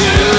to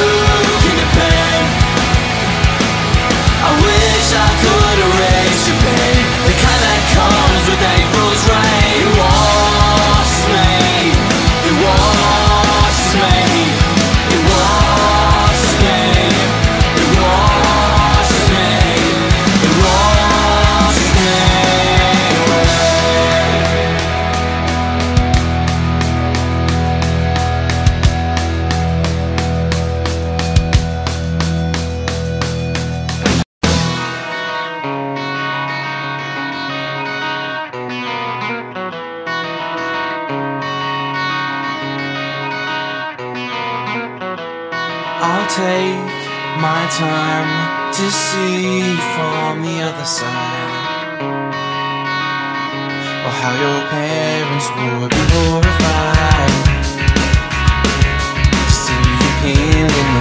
parents would be horrified To see you handing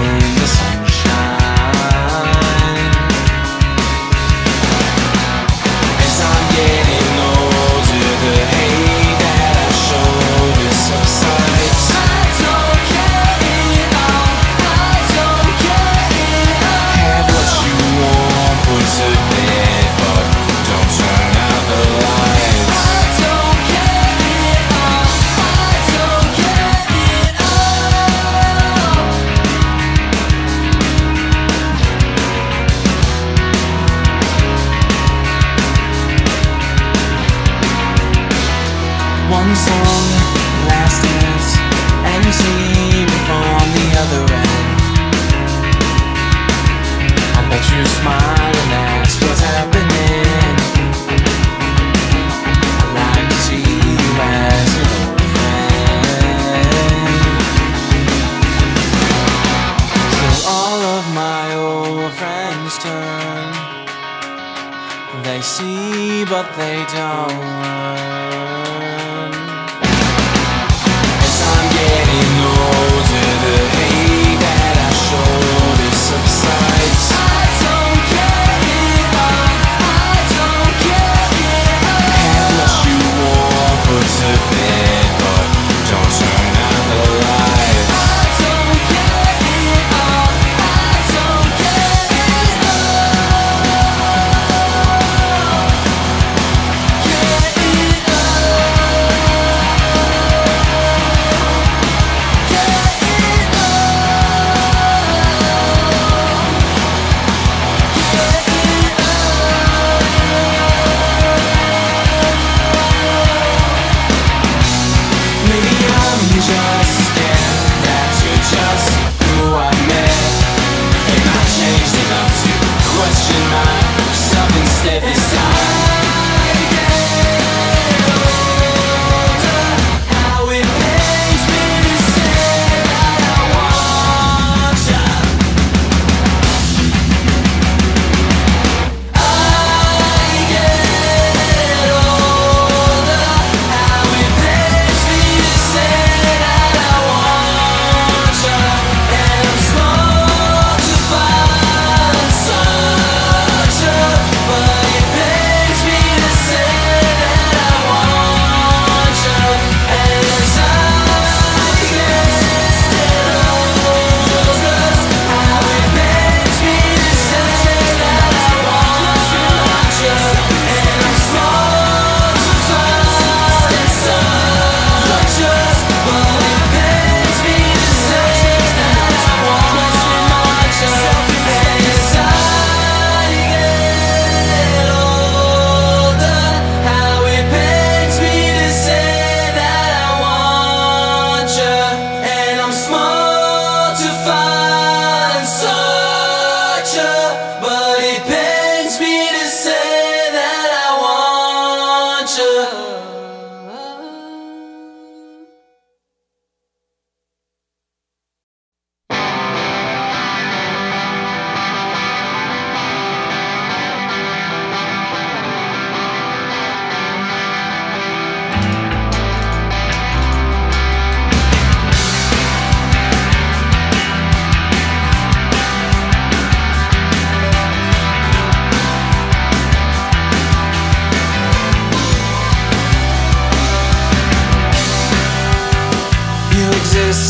down.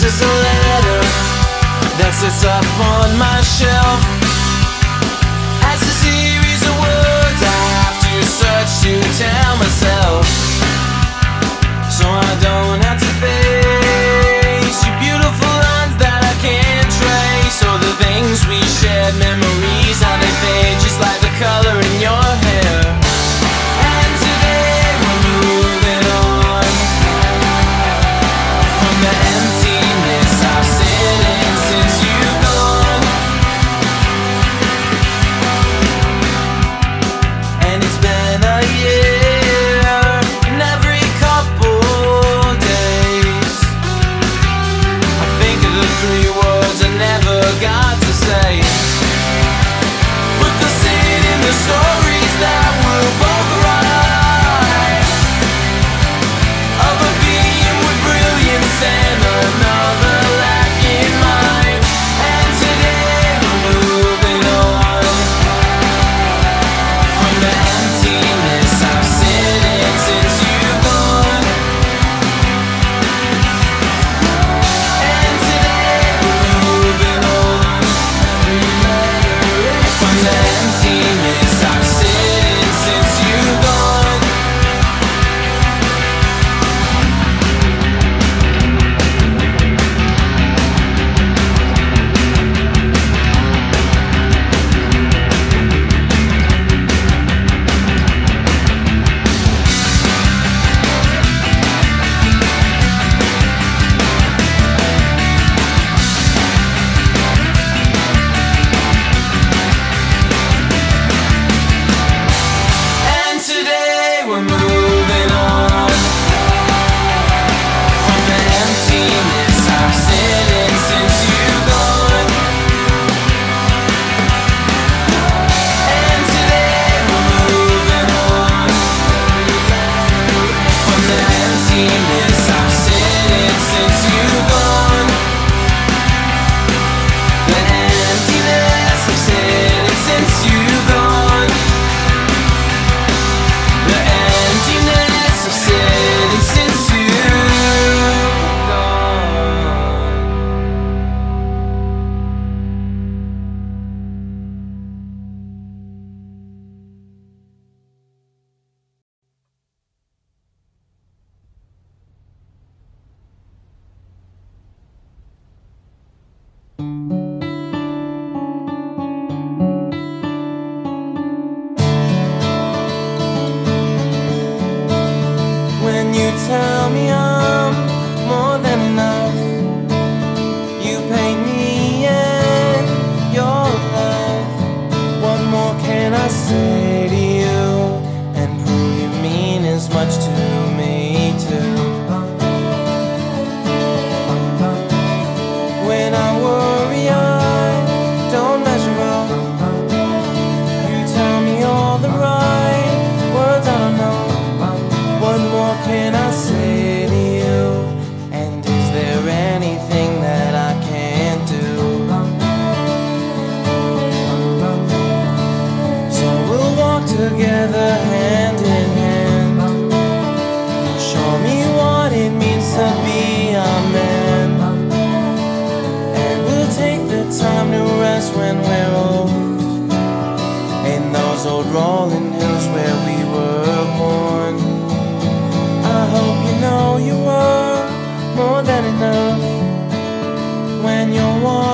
This is a letter that sits up on my shelf. As a series of words I have to search to tell myself. So I don't have to face your beautiful lines that I can't trace So the things we shared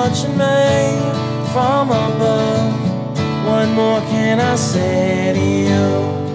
watching me from above. What more can I say to you?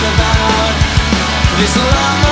about this love.